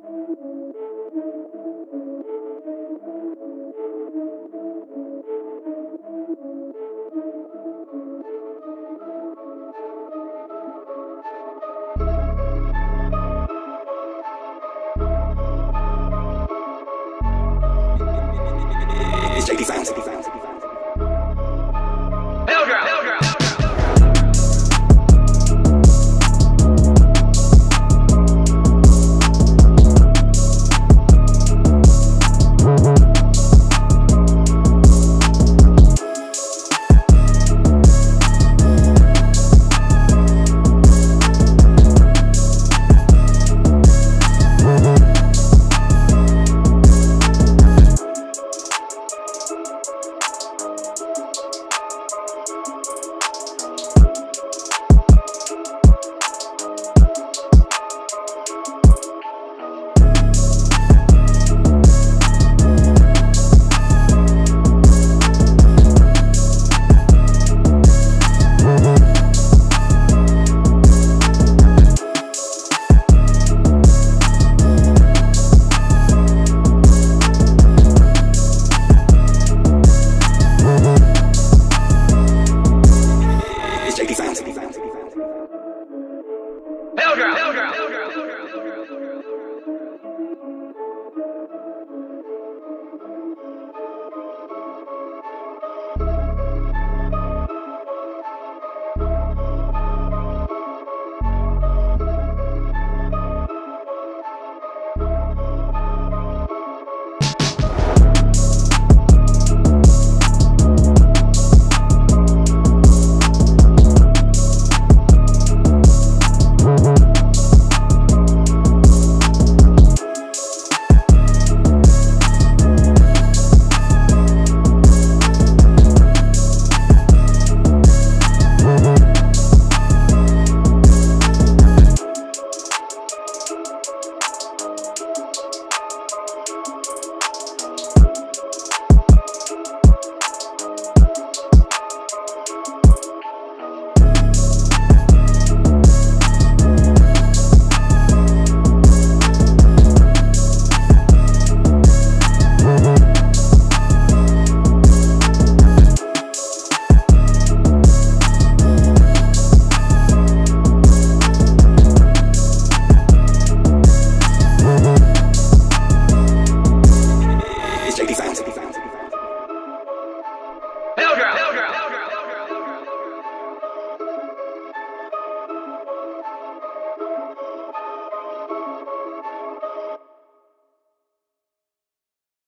It's JD Sounds. It's JD Sounds. Hellground.